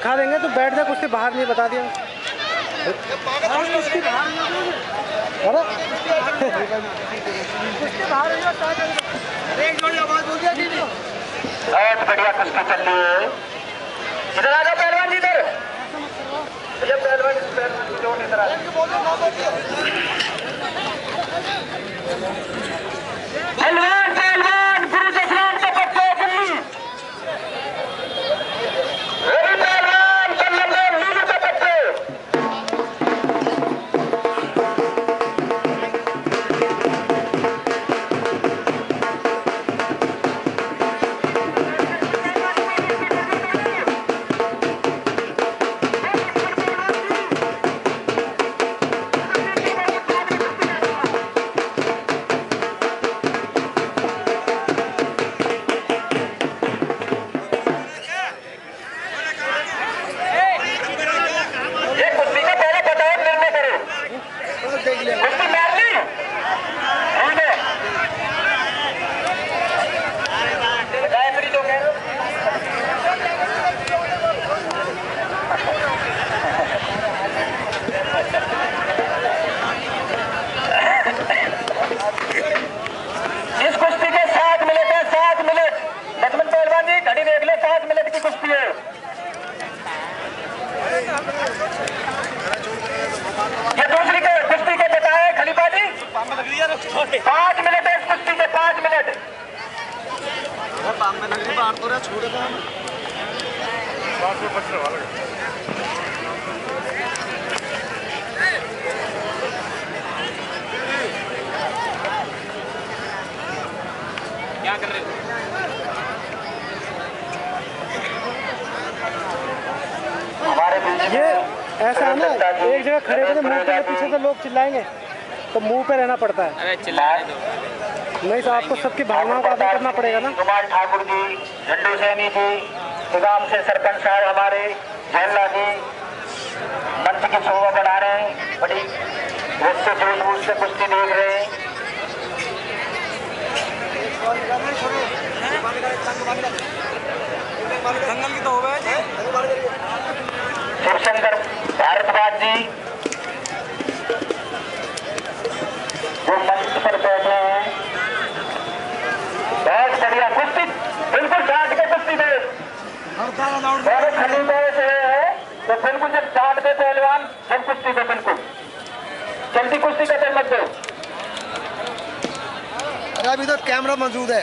दिखा देंगे तो बैठ जा, कुछ बाहर नहीं, बता दिया। बढ़िया कुश्ती चल रही है। इधर आ जाओ पहलवान इधर। पहलवान इधर पहलवान! ये ऐसा है ना एक जगह खड़े होकर मुँह पे पीछे से लोग चिल्लाएँगे तो मुँह पे रहना पड़ता है। अरे चिल्लाने दो। नहीं तो आपको सबकी भावनाओं का आदर करना पड़ेगा ना। कुमार ठाकुर जी झंडू सैनी जी सुदाम से सरपंच साहब हमारे जयला जी मंच की शोभा बढ़ा रहे हैं बड़ी उससे जोश बूझ से कुश्ती देख रहे हैं। जंगल की तो हो गए जी शिवशंकर भारद्वाज जी जो मंच पर बैठे हैं बहुत बढ़िया कुश्ती बिल्कुल डांट के कुश्ती दे बहुत खलीफा से है तो बिल्कुल जब डांट दे पहलवान जब कुश्ती दे बिल्कुल जल्दी कुश्ती का टाइम मत दो। अरे अभी तो कैमरा मौजूद है।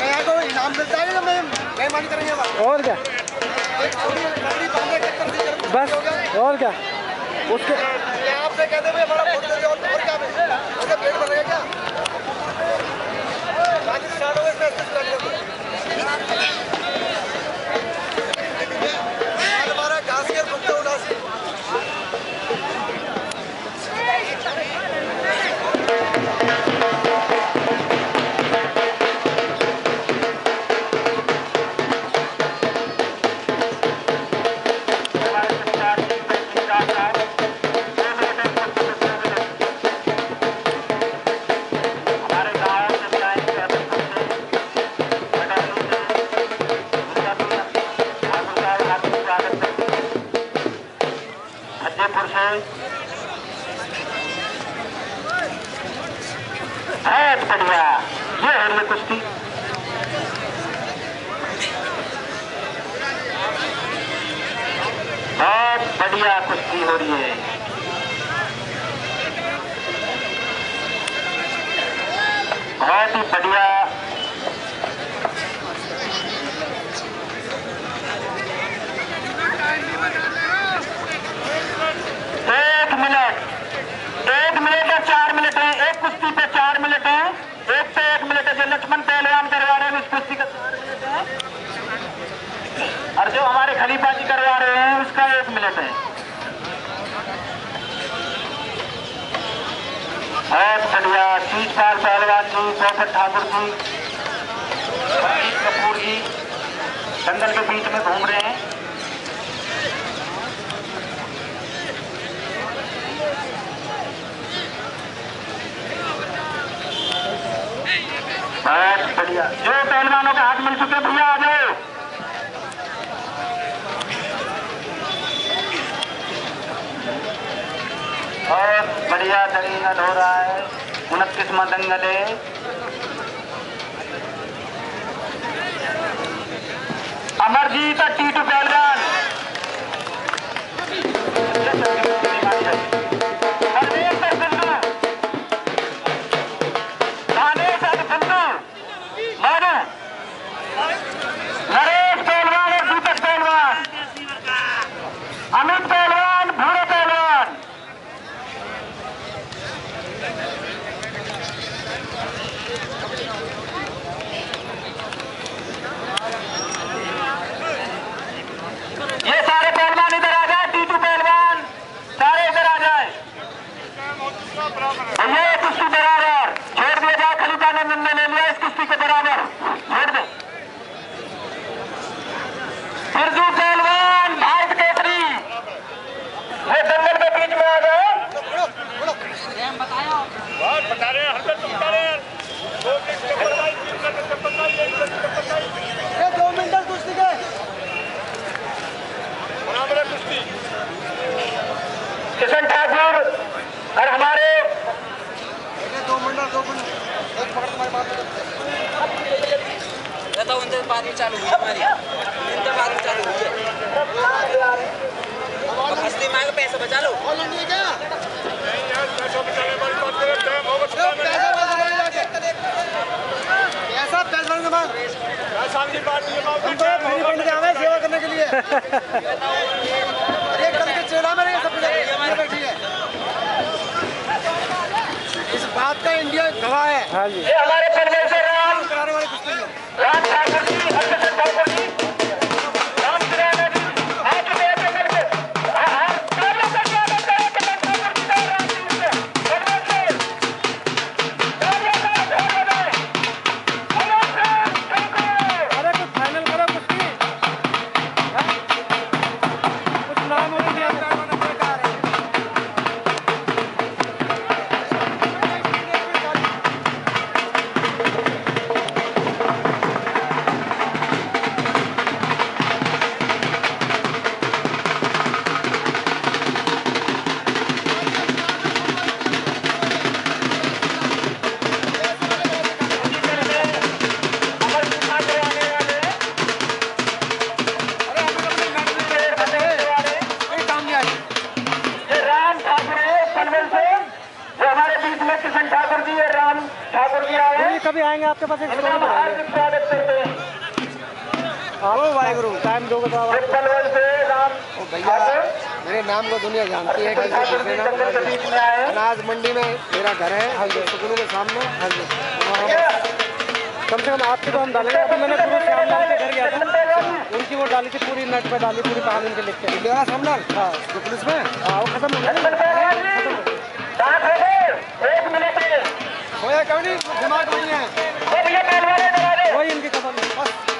मैं को इनाम मिलता है ना मैं मेहरबानी करेंगे और क्या? के बस और क्या? उसके आपसे कहते हुए हमारा और और क्या? उसका क्या? はい。हजयपुर से बहुत बढ़िया ये है ये कुश्ती बहुत बढ़िया कुश्ती हो रही है बहुत ही बढ़िया एक मिनट एक मिनट या चार मिनट है एक कुश्ती पे चार मिनट है एक पे एक मिनट है जो लक्ष्मण पहलवान करवा रहे हैं उस कुश्ती का चार मिनट है और जो हमारे खलीफा जी करवा रहे हैं उसका एक मिनट है। पहलवान जी प्रॉफिट ठाकुर जी संजीत कपूर जी जंगल के बीच में घूम रहे हैं। बहुत बढ़िया। जो पहलवानों के हाथ मिल चुके भैया, आ जाओ। बहुत बढ़िया दंगल हो रहा है। उनतीसवा दंगल किशन ठाकुर और हमारे दो मिनट दो मिनट एक पकड़ तुम्हारे बात रहता उनसे बाद में चालू हुई हमारी उनसे बाद में चालू हुई है हँसते के पैसा बचा लो ऑल इंडिया क्या पैसा पैसा मांग तो सेवा करने के लिए अरे कल के चेला में ये सब ये बैठी है इस बात का इंडिया गवाह है। हाँ जी ये हमारे राम। राम ठाकुर जी। आपके पास एक हैं। आप वाहेगुरु टाइम दोगे तो आप। भैया मेरे नाम को दुनिया जानती है के हैं। अनाज मंडी में मेरा घर है सुकनू के सामने। कम से कम आपके तो हम डालेंगे अभी मैंने गुरु श्यामलाल के घर गया था। उनकी वो डाली थी पूरी नेट पे डाली पूरी कहानी उनके लिख के। मेरा सामने हाँ पुलिस में हाँ। वो खत्म हो गया। होया क्यों नहीं दिमाग नहीं है। वही इनकी कसम बस